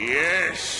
Yes.